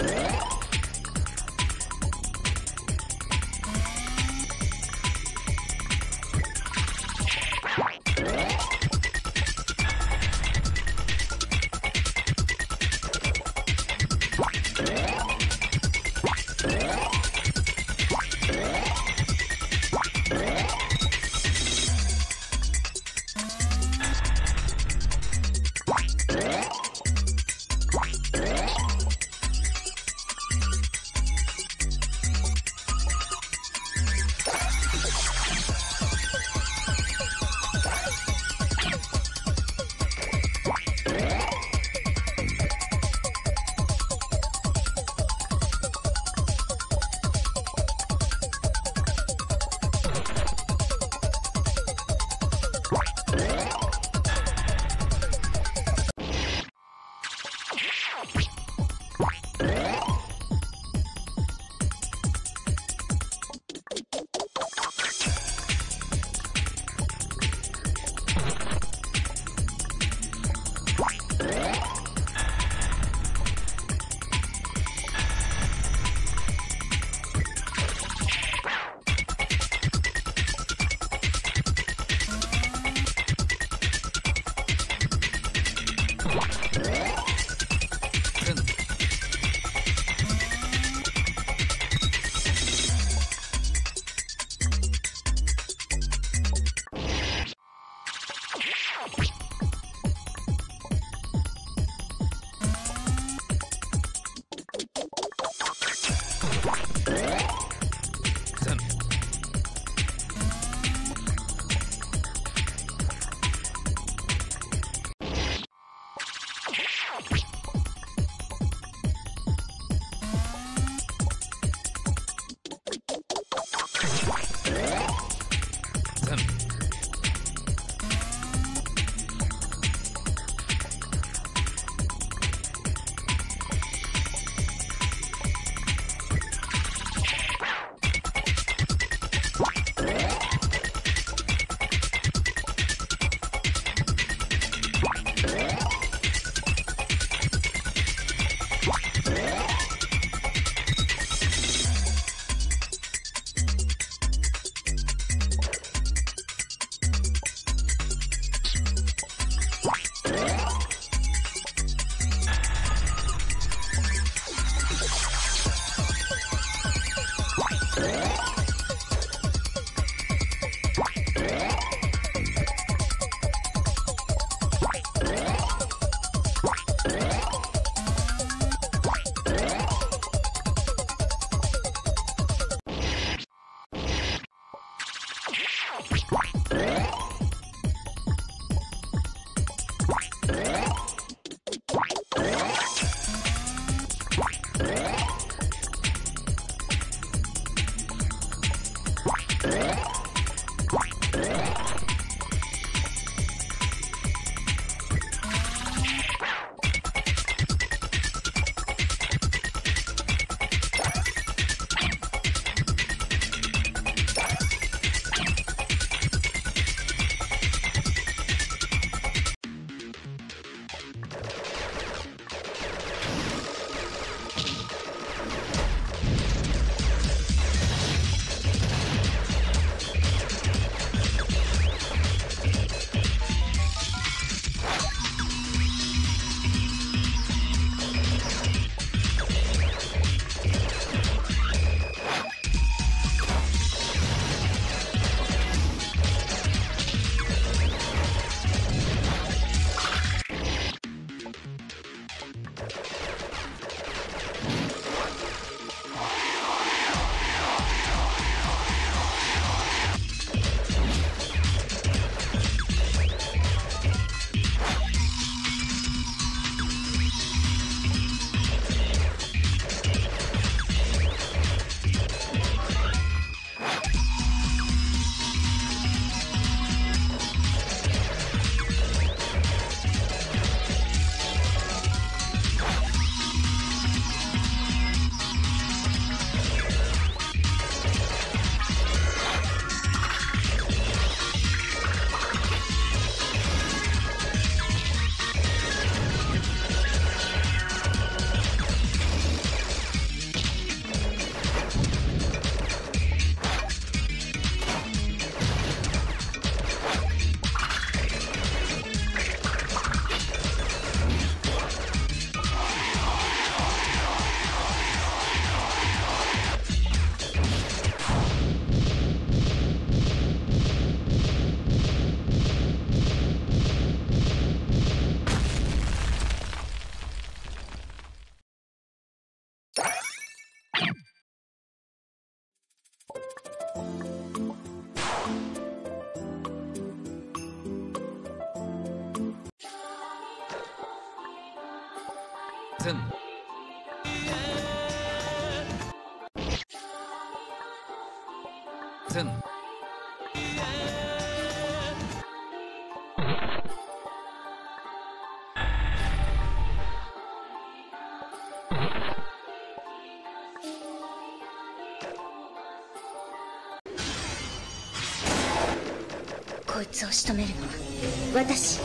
Yeah. こいつを仕留めるのは私。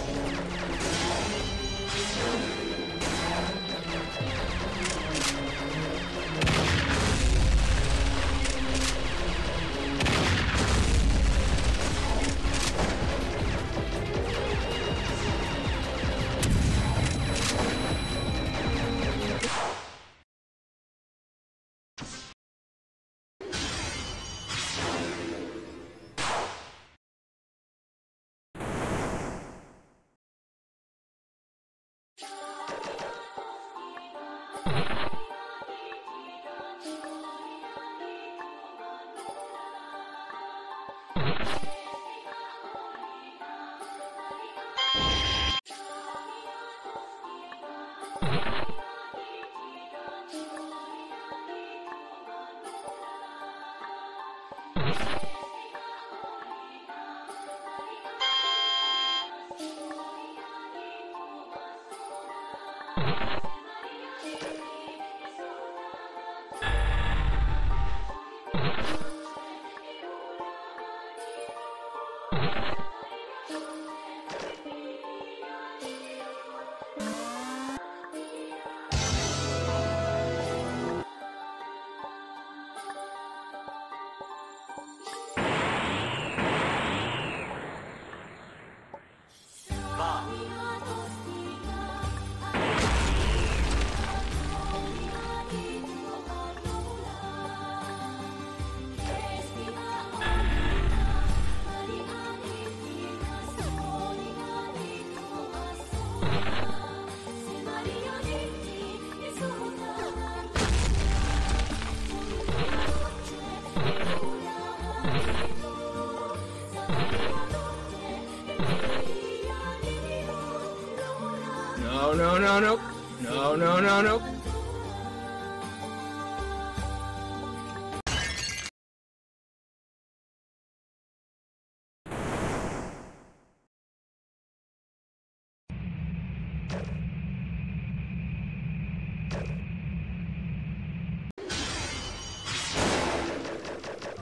No, no, no, no. No, no, no, no.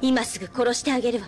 今すぐ殺してあげるわ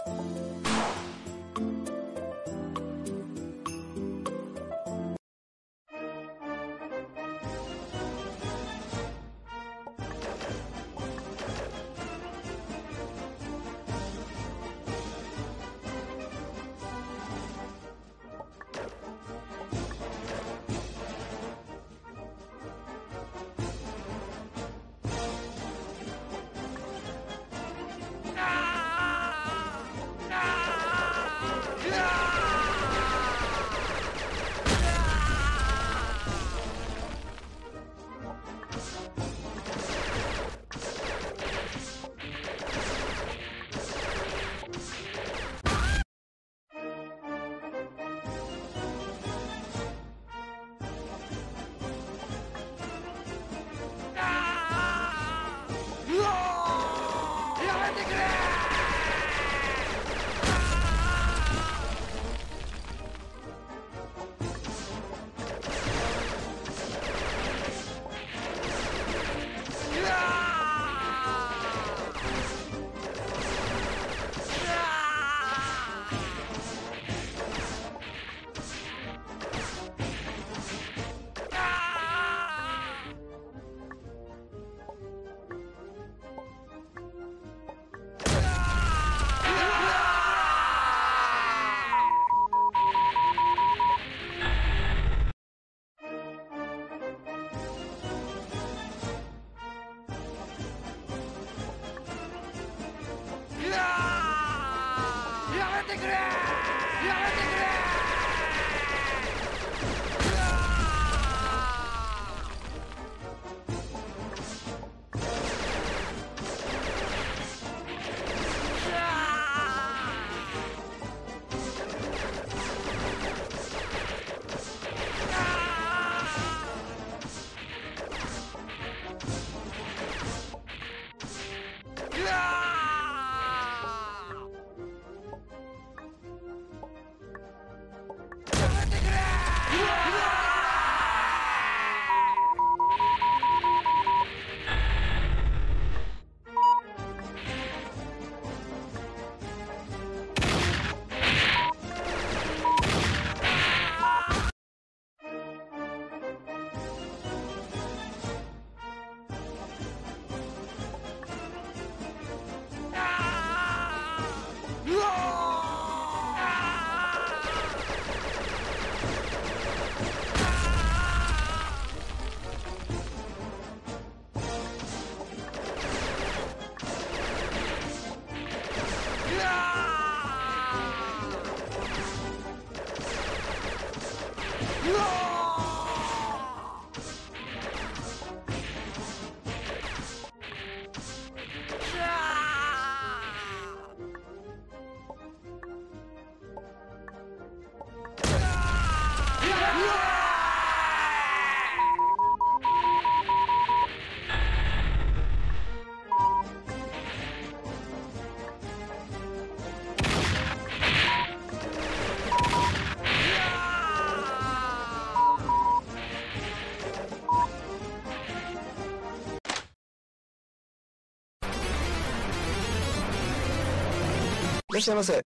らっしゃいませ。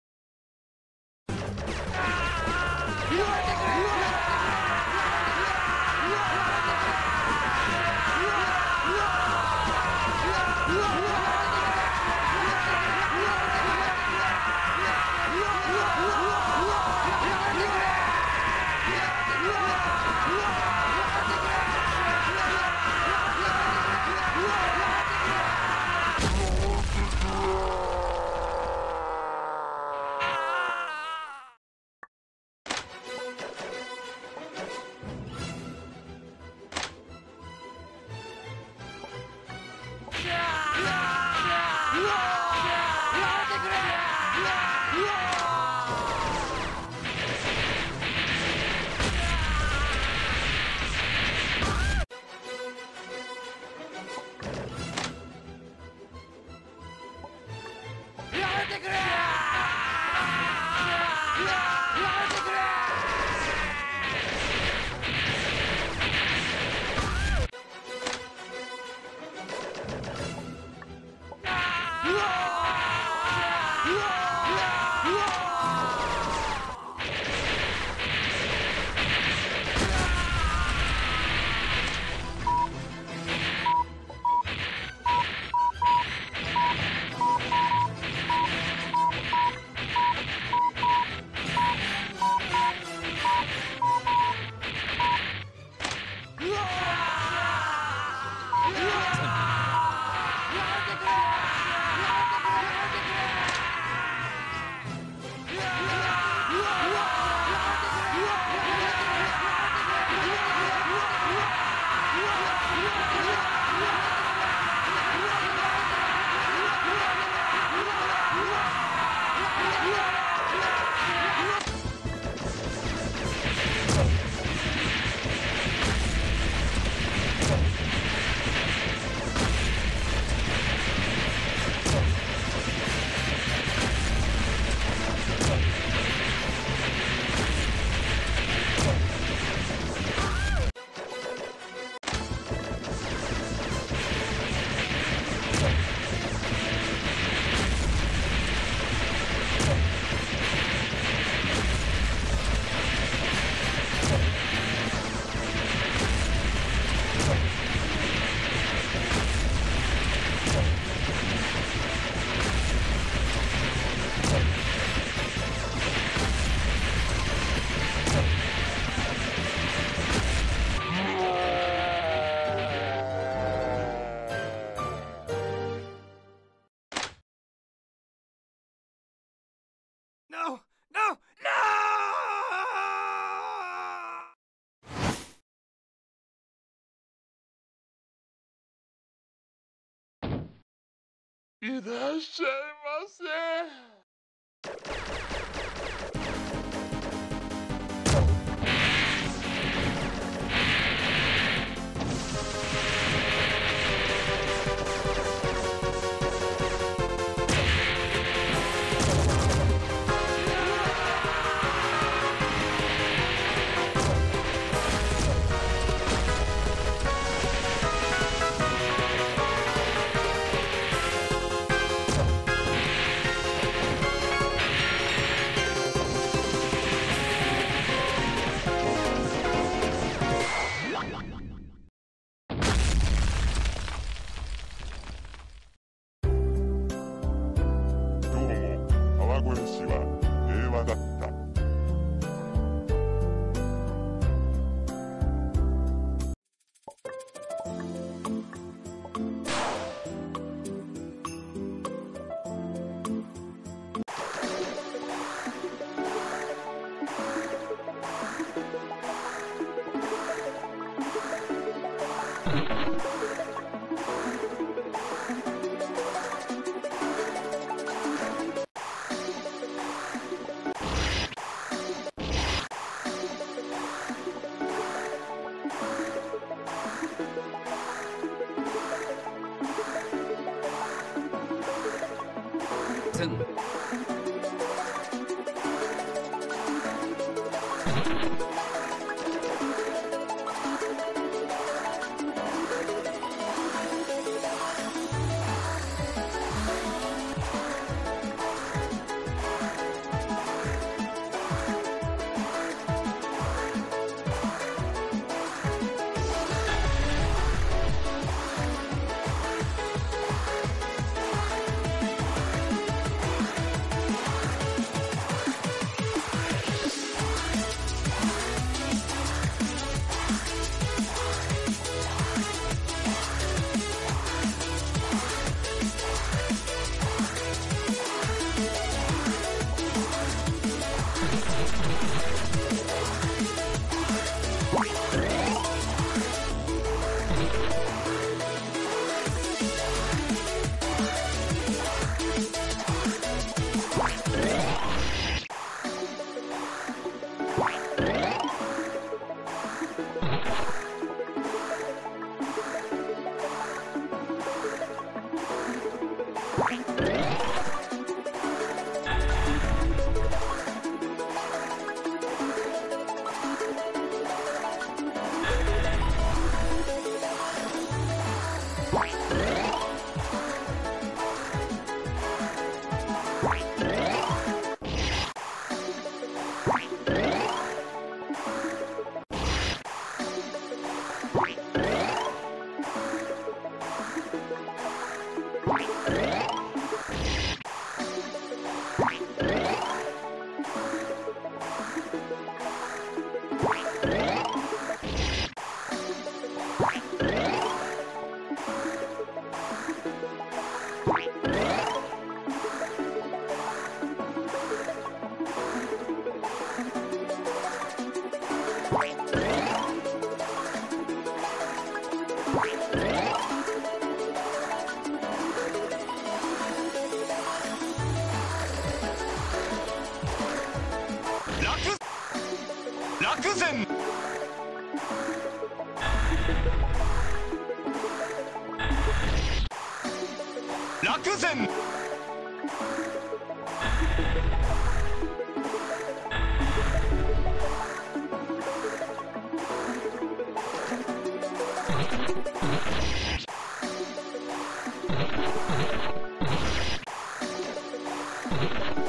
e deixei você. い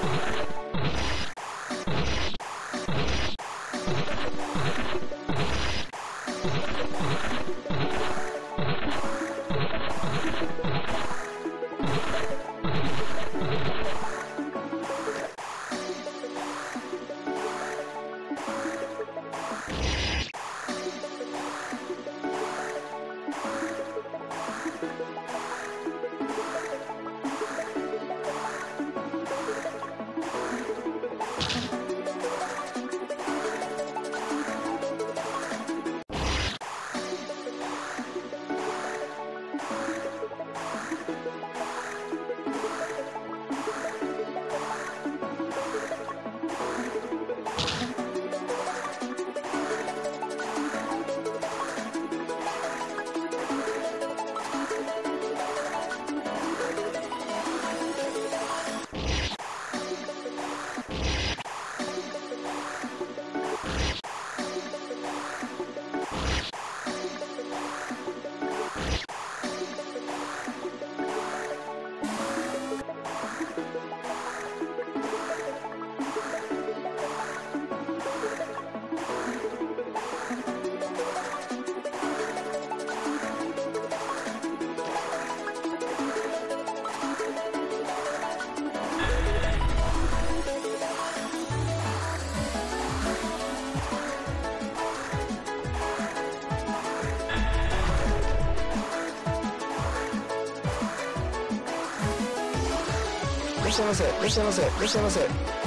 ませいらっしゃいませいらっしゃいませ